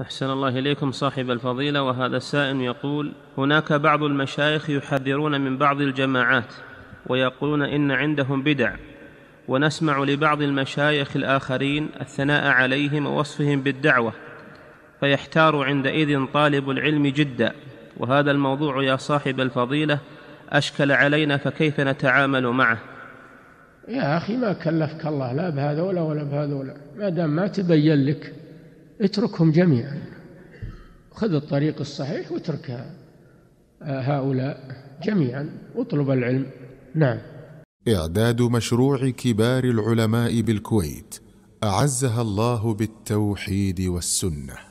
أحسن الله إليكم صاحب الفضيلة وهذا السائل يقول هناك بعض المشايخ يحذرون من بعض الجماعات ويقولون إن عندهم بدع ونسمع لبعض المشايخ الآخرين الثناء عليهم ووصفهم بالدعوة فيحتار عندئذ طالب العلم جدا. وهذا الموضوع يا صاحب الفضيلة أشكل علينا فكيف نتعامل معه؟ يا أخي ما كلفك الله لا بهذولا ولا بهذولا ما دام ما تبين لك اتركهم جميعا. خذ الطريق الصحيح واترك هؤلاء جميعا. واطلب العلم. نعم. إعداد مشروع كبار العلماء بالكويت. أعزها الله بالتوحيد والسنة.